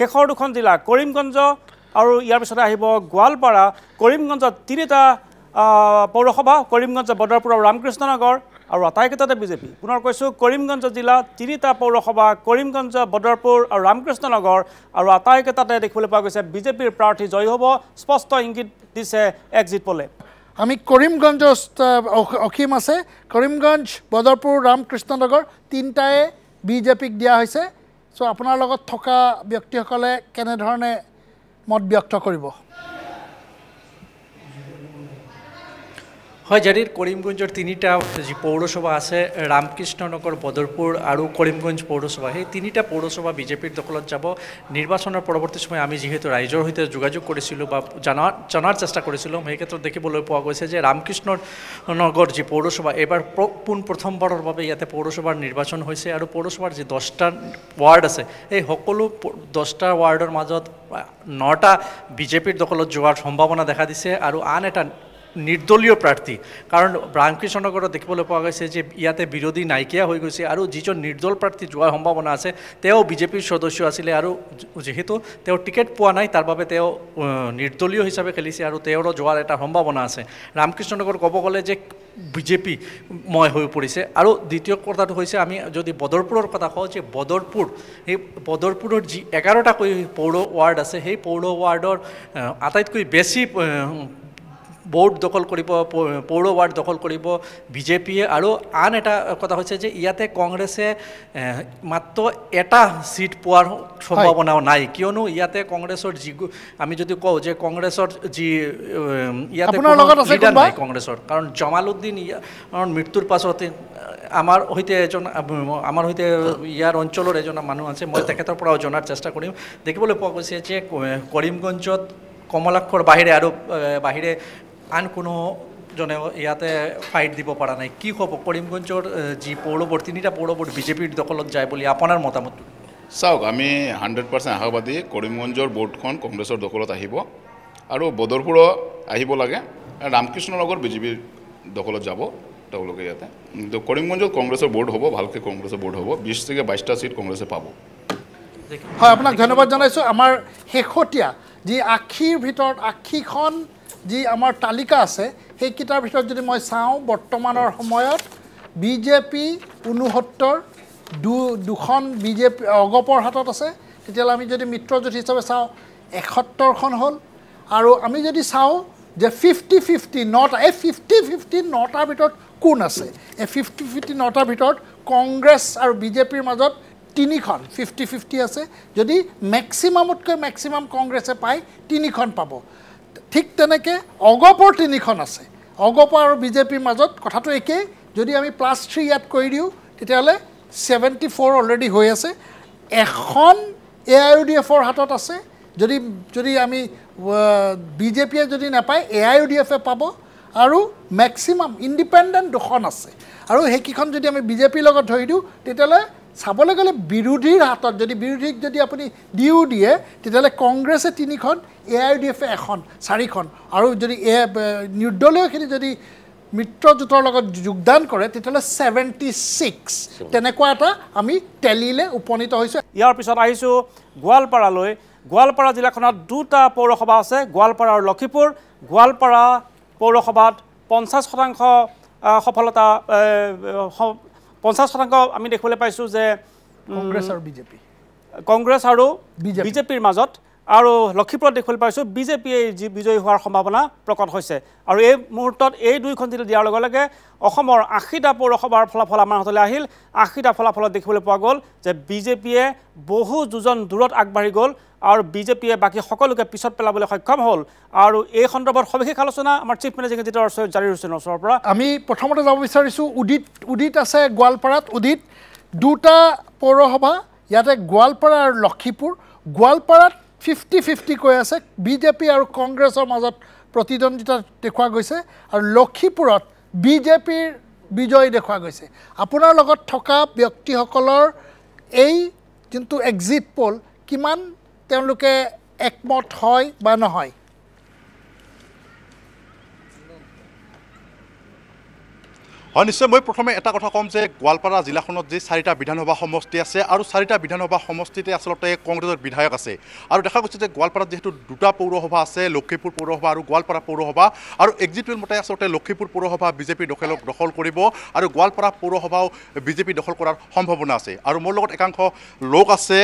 শেষৰ দুখন জিলা কৰিমগঞ্জ আৰু ইয়াৰ পিছতে আহিব গোৱালপাৰা। কৰিমগঞ্জত তিনিটা পৌৰসভা কৰিমগঞ্জ আৰু ৰামকৃষ্ণ নগৰ আৰু আটাইকেইটাতে বিজেপি। পুনৰ কৈছোঁ কৰিমগঞ্জ জিলা তিনিটা পৌৰসভা কৰিমগঞ্জ বদৰপুৰ আৰু ৰামকৃষ্ণ নগৰ আৰু আটাইকেইটাতে দেখিবলৈ পোৱা গৈছে বিজেপিৰ প্ৰাৰ্থী জয়ী হ'ব। স্পষ্ট ইংগিত দিছে এক্সিট পলে আমি কৰিমগঞ্জ অসীম আছে। কৰিমগঞ্জ বদৰপুৰ ৰামকৃষ্ণনগৰ তিনিটাই বিজেপিক দিয়া হৈছে। চ' আপোনাৰ লগত থকা ব্যক্তিসকলে কেনেধৰণে মত ব্যক্ত কৰিব? হয় জাৰিৰ কৰিমগঞ্জৰ তিনিটা যি পৌৰসভা আছে ৰামকৃষ্ণনগৰ বদৰপুৰ আৰু কৰিমগঞ্জ পৌৰসভা সেই তিনিটা পৌৰসভা বিজেপিৰ দখলত যাব। নিৰ্বাচনৰ পৰৱৰ্তী সময় আমি যিহেতু ৰাইজৰ সৈতে যোগাযোগ কৰিছিলোঁ বা জনাৰ জনাৰ চেষ্টা কৰিছিলোঁ, সেই ক্ষেত্ৰত দেখিবলৈ পোৱা গৈছে যে ৰামকৃষ্ণ নগৰ যি পৌৰসভা এইবাৰ পোন প্ৰথমবাৰৰ বাবে ইয়াতে পৌৰসভাৰ নিৰ্বাচন হৈছে আৰু পৌৰসভাৰ যি দহটা ৱাৰ্ড আছে, এই সকলো দহটা ৱাৰ্ডৰ মাজত নটা বিজেপিৰ দখলত যোৱাৰ সম্ভাৱনা দেখা দিছে আৰু আন এটা নিৰ্দলীয় প্ৰাৰ্থী। কাৰণ ৰামকৃষ্ণনগৰত দেখিবলৈ পোৱা গৈছে যে ইয়াতে বিৰোধী নাইকিয়া হৈ গৈছে আৰু যিজন নিৰ্দল প্ৰাৰ্থী যোৱাৰ সম্ভাৱনা আছে তেওঁ বিজেপিৰ সদস্য আছিলে আৰু যিহেতু তেওঁ টিকেট পোৱা নাই তাৰ বাবে তেওঁ নিৰ্দলীয় হিচাপে খেলিছে আৰু তেওঁৰো যোৱাৰ এটা সম্ভাৱনা আছে। ৰামকৃষ্ণনগৰ ক'ব গ'লে যে বিজেপি ময় হৈ পৰিছে। আৰু দ্বিতীয় কথাটো হৈছে আমি যদি বদৰপুৰৰ কথা কওঁ যে বদৰপুৰ সেই বদৰপুৰৰ যি এঘাৰটাকৈ পৌৰ ৱাৰ্ড আছে সেই পৌৰ ৱাৰ্ডৰ আটাইতকৈ বেছি বোৰ্ড দখল কৰিব পৌৰ ৱাৰ্ড দখল কৰিব বিজেপিয়ে আৰু আন এটা কথা হৈছে যে ইয়াতে কংগ্ৰেছে মাত্ৰ এটা ছিট পোৱাৰ সম্ভাৱনাও নাই কিয়নো ইয়াতে কংগ্ৰেছৰ যি আমি যদি কওঁ যে কংগ্ৰেছৰ যি ইয়াতে? নাই কংগ্ৰেছৰ কাৰণ জমালুদ্দিন ইয়াৰ মৃত্যুৰ পাছতে আমাৰ সৈতে এজন আমাৰ সৈতে ইয়াৰ অঞ্চলৰ এজন মানুহ আছে মই তেখেতৰ পৰাও জনাৰ চেষ্টা কৰিম দেখিবলৈ পোৱা গৈছে যে কৰিমগঞ্জত কমলাক্ষৰ বাহিৰে আৰু বাহিৰে আন কোনো জনে ইয়াতে ফাইট দিব পৰা নাই। কি হ'ব? কৰিমগঞ্জৰ যি পৌৰবোৰ্ড তিনিটা পৌৰবোৰ্ড বিজেপিৰ দখলত যায় বুলি আপোনাৰ মতামত চাওক আমি হাণ্ড্ৰেড পাৰ্চেণ্ট আশাবাদী কৰিমগঞ্জৰ বৰ্ডখন কংগ্ৰেছৰ দখলত আহিব আৰু বদৰপুৰো আহিব লাগে। ৰামকৃষ্ণনগৰ বিজেপিৰ দখলত যাব তেওঁলোকে ইয়াতে। কিন্তু কৰিমগঞ্জত কংগ্ৰেছৰ বৰ্ড হ'ব ভালকৈ কংগ্ৰেছৰ বৰ্ড হ'ব বিছ থেকে বাইছটা ছিট কংগ্ৰেছে পাব। হয় আপোনাক ধন্যবাদ জনাইছোঁ। আমাৰ শেহতীয়া যি আশীৰ ভিতৰত আশীখন যি আমাৰ তালিকা আছে সেইকেইটাৰ ভিতৰত যদি মই চাওঁ বৰ্তমানৰ সময়ত বিজেপি ঊনসত্তৰ দু দুখন বিজেপি অগপৰ হাতত আছে তেতিয়াহ'লে আমি যদি মিত্ৰজোঁট হিচাপে চাওঁ এসত্তৰখন হ'ল। আৰু আমি যদি চাওঁ যে ফিফটি ফিফটি নটা এই ফিফটি ফিফটি নটাৰ ভিতৰত কোন আছে? এই ফিফটি ফিফটি নটাৰ ভিতৰত কংগ্ৰেছ আৰু বিজেপিৰ মাজত তিনিখন ফিফটি ফিফটি আছে। যদি মেক্সিমামতকৈ মেক্সিমাম কংগ্ৰেছে পায় তিনিখন পাব। ঠিক তেনেকৈ অগপৰ তিনিখন আছে। অগপ আৰু বিজেপিৰ মাজত কথাটো একেই। যদি আমি প্লাছ থ্ৰী ইয়াত কৰি দিওঁ তেতিয়াহ'লে ছেভেণ্টি ফ'ৰ অলৰেডি হৈ আছে। এখন এ আই ইউ ডি এফৰ হাতত আছে। যদি যদি আমি বিজেপিয়ে যদি নাপায় এ আই ইউ ডি এফে পাব। আৰু মেক্সিমাম ইণ্ডিপেণ্ডেণ্ট দুখন আছে। আৰু সেইকেইখন যদি আমি বিজেপিৰ লগত ধৰি দিওঁ তেতিয়াহ'লে চাবলৈ গ'লে বিৰোধীৰ হাতত যদি বিৰোধীক যদি আপুনি দিও দিয়ে তেতিয়াহ'লে কংগ্ৰেছে তিনিখন এ আই ডি এফে এখন চাৰিখন। আৰু যদি এ নিৰ্দলীয়খিনি যদি মিত্ৰজোঁটৰ লগত যোগদান কৰে তেতিয়াহ'লে ছেভেণ্টি ছিক্স। তেনেকুৱা এটা আমি টেলিলে উপনীত হৈছোঁ। ইয়াৰ পিছত আহিছোঁ গোৱালপাৰালৈ। গোৱালপাৰা জিলাখনত দুটা পৌৰসভা আছে গোৱালপাৰা আৰু লক্ষীপুৰ। গোৱালপাৰা পৌৰসভাত পঞ্চাছ শতাংশ সফলতা পঞ্চাছ শতাংশ আমি দেখিবলৈ পাইছোঁ যে কংগ্ৰেছ আৰু বিজেপি কংগ্ৰেছ আৰু বিজেপি। বিজেপিৰ মাজত আৰু লক্ষীপুৰত দেখিবলৈ পাইছোঁ বিজেপিয়ে বিজয়ী হোৱাৰ সম্ভাৱনা প্ৰকট হৈছে। আৰু এই মুহূৰ্তত এই দুইখন জিলা দিয়াৰ লগে লগে অসমৰ আশীটা পৌৰসভাৰ ফলাফল আমাৰ হাতলৈ আহিল। আশীটা ফলাফলত দেখিবলৈ পোৱা গ'ল যে বিজেপিয়ে বহু যোজন দূৰত আগবাঢ়ি গ'ল আৰু বিজেপিয়ে বাকী সকলোকে পিছত পেলাবলৈ সক্ষম হ'ল। আৰু এই সন্দৰ্ভত সবিশেষ আলোচনা আমাৰ chief managing editor Syed Zarir হুছেইনৰ ওচৰৰ পৰা। আমি প্ৰথমতে যাব বিচাৰিছোঁ উদিত উদিত আছে গোৱালপাৰাত উদিত। দুটা পৌৰসভা ইয়াতে গোৱালপাৰা আৰু লক্ষীপুৰ। গোৱালপাৰাত ফিফটি ফিফটি কৈ আছে। বিজেপি আৰু কংগ্ৰেছৰ মাজত প্ৰতিদ্বন্দ্বিতা দেখুওৱা গৈছে আৰু লক্ষীপুৰত বিজেপিৰ বিজয় দেখুওৱা গৈছে। আপোনাৰ লগত থকা ব্যক্তিসকলৰ এই যোনটো এক্সিট পল কিমান তেওঁলোকে একমত হয় বা নহয়? হয় নিশ্চয়। মই প্ৰথমে এটা কথা ক'ম যে গোৱালপাৰা জিলাখনত যি চাৰিটা বিধানসভা সমষ্টি আছে আৰু চাৰিটা বিধানসভা সমষ্টিতে আচলতে কংগ্ৰেছৰ বিধায়ক আছে। আৰু দেখা গৈছে যে গোৱালপাৰাত যিহেতু দুটা পৌৰসভা আছে লক্ষীপুৰ পৌৰসভা আৰু গোৱালপাৰা পৌৰসভা আৰু এক্সিট পোল মতে আচলতে লক্ষীপুৰ পৌৰসভা বিজেপি দখল দখল কৰিব আৰু গোৱালপাৰা পৌৰসভাও বিজেপি দখল কৰাৰ সম্ভাৱনা আছে। আৰু মোৰ লগত একাংশ লোক আছে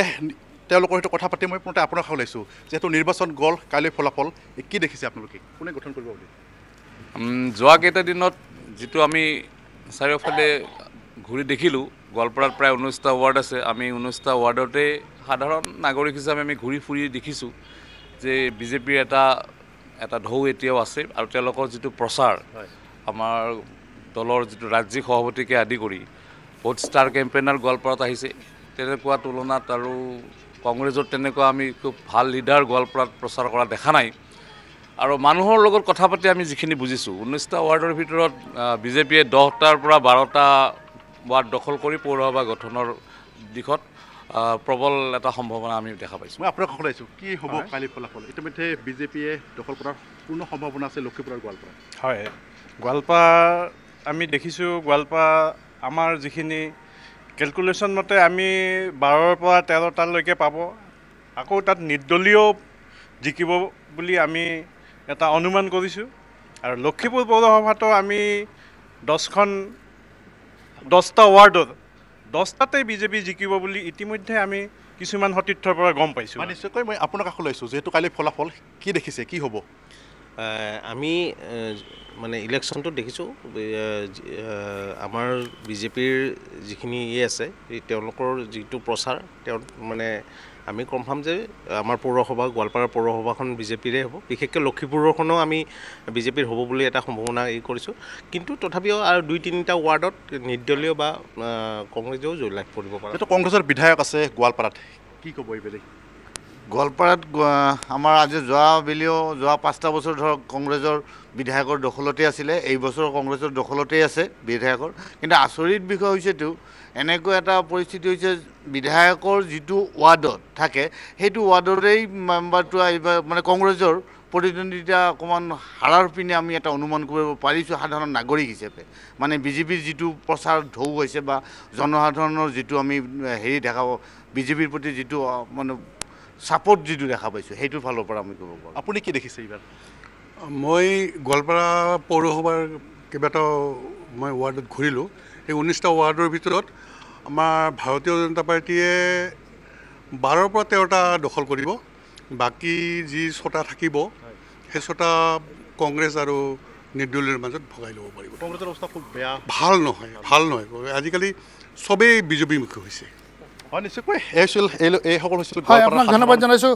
তেওঁলোকৰ সৈতে কথা পাতি মই প্ৰথমতে আপোনাক ওলাইছোঁ যিহেতু নিৰ্বাচন গ'ল কাইলৈ ফলাফল কি দেখিছে আপোনালোকে? কোনে গঠন কৰিব বুলি? যোৱা কেইটা দিনত যিটো আমি চাৰিওফালে ঘূৰি দেখিলোঁ গোৱালপাৰাত প্ৰায় ঊনৈছটা ৱাৰ্ড আছে। আমি ঊনৈছটা ৱাৰ্ডতে সাধাৰণ নাগৰিক হিচাপে আমি ঘূৰি ফুৰি দেখিছোঁ যে বিজেপিৰ এটা এটা ঢৌ এতিয়াও আছে আৰু তেওঁলোকৰ যিটো প্ৰচাৰ আমাৰ দলৰ যিটো ৰাজ্যিক সভাপতিকে আদি কৰি বহুত ষ্টাৰ কেম্পেইনাৰ গোৱালপাৰাত আহিছে। তেনেকুৱা তুলনাত আৰু কংগ্ৰেছৰ তেনেকুৱা আমি খুব ভাল লিডাৰ গোৱালপাৰাত প্ৰচাৰ কৰা দেখা নাই। আৰু মানুহৰ লগত কথা পাতি আমি যিখিনি বুজিছোঁ ঊনৈছটা ৱাৰ্ডৰ ভিতৰত বিজেপিয়ে দহটাৰ পৰা বাৰটা ৱাৰ্ড দখল কৰি পৌৰসভা গঠনৰ দিশত প্ৰবল এটা সম্ভাৱনা আমি দেখা পাইছোঁ। মই আপোনাক ওলাইছোঁ কি হ'ব কালি ফলাফল? ইতিমধ্যে বিজেপিয়ে দখল কৰাৰ পূৰ্ণ সম্ভাৱনা আছে লক্ষীপুৰ আৰু গোৱালপাৰা হয় গোৱালপাৰা আমি দেখিছোঁ গোৱালপাৰা আমাৰ যিখিনি কেলকুলেশ্যন মতে আমি বাৰৰ পৰা তেৰটালৈকে পাব আকৌ তাত নিৰ্দলীয় জিকিব বুলি আমি এটা অনুমান কৰিছোঁ। আৰু লক্ষীপুৰ পৌৰসভাতো আমি দহখন দহটা ৱাৰ্ডত দহটাতে বিজেপি জিকিব বুলি ইতিমধ্যে আমি কিছুমান সতীৰ্থৰ পৰা গম পাইছোঁ। নিশ্চয়কৈ মই আপোনাৰ কাষ ওলাইছোঁ যিহেতু কালি ফলাফল কি দেখিছে কি হ'ব? আমি মানে ইলেকশ্যনটো দেখিছোঁ আমাৰ বিজেপিৰ যিখিনি ইয়ে আছে তেওঁলোকৰ যিটো প্ৰচাৰ তেওঁ মানে আমি কনফাৰ্ম যে আমাৰ পৌৰসভা গোৱালপাৰা পৌৰসভাখন বিজেপিৰে হ'ব। বিশেষকৈ লক্ষীপুৰখনো আমি বিজেপিৰ হ'ব বুলি এটা সম্ভাৱনা এই কৰিছোঁ। কিন্তু তথাপিও আৰু দুই তিনিটা ৱাৰ্ডত নিৰ্দলীয় বা কংগ্ৰেছেও জয়লাভ কৰিব পাৰে কংগ্ৰেছৰ বিধায়ক আছে গোৱালপাৰাত। কি ক'ব এইবেলি? গোৱালপাৰাত আমাৰ আজি যোৱা বেলিও যোৱা পাঁচটা বছৰ ধৰক কংগ্ৰেছৰ বিধায়কৰ দখলতে আছিলে এই বছৰ কংগ্ৰেছৰ দখলতেই আছে বিধায়কৰ। কিন্তু আচৰিত বিষয় হৈছেতো এনেকুৱা এটা পৰিস্থিতি হৈছে বিধায়কৰ যিটো ৱাৰ্ডত থাকে সেইটো ৱাৰ্ডৰেই মেম্বাৰটো মানে কংগ্ৰেছৰ প্ৰতিদ্বন্দ্বিতা অকণমান হাৰাৰ পিনে আমি এটা অনুমান কৰিব পাৰিছোঁ সাধাৰণ নাগৰিক হিচাপে। মানে বিজেপিৰ যিটো প্ৰচাৰ ঢৌ হৈছে বা জনসাধাৰণৰ যিটো আমি হেৰি দেখাব বিজেপিৰ প্ৰতি যিটো মানে ছাপৰ্ট যিটো দেখা পাইছোঁ সেইটোৰ ফালৰ পৰা আমি ক'ব পাৰোঁ। আপুনি কি দেখিছে এইবাৰ? মই গোৱালপাৰা পৌৰসভাৰ কেইবাটাও মই ৱাৰ্ডত ঘূৰিলোঁ। এই ঊনৈছটা ৱাৰ্ডৰ ভিতৰত আমাৰ ভাৰতীয় জনতা পাৰ্টীয়ে বাৰৰ পৰা তেৰটা দখল কৰিব বাকী যি ছটা থাকিব সেই ছটা কংগ্ৰেছ আৰু নিৰ্দলীয়ৰ মাজত ভগাই ল'ব পাৰিব। কংগ্ৰেছৰ অৱস্থা খুব বেয়া। ভাল নহয় ভাল নহয়। আজিকালি চবেই বিজেপিমুখী হৈছে। হয় নিশ্চয়কৈ এই হৈছিল এই এইসকল হৈছিল হয় আপোনাক ধন্যবাদ জনাইছোঁ।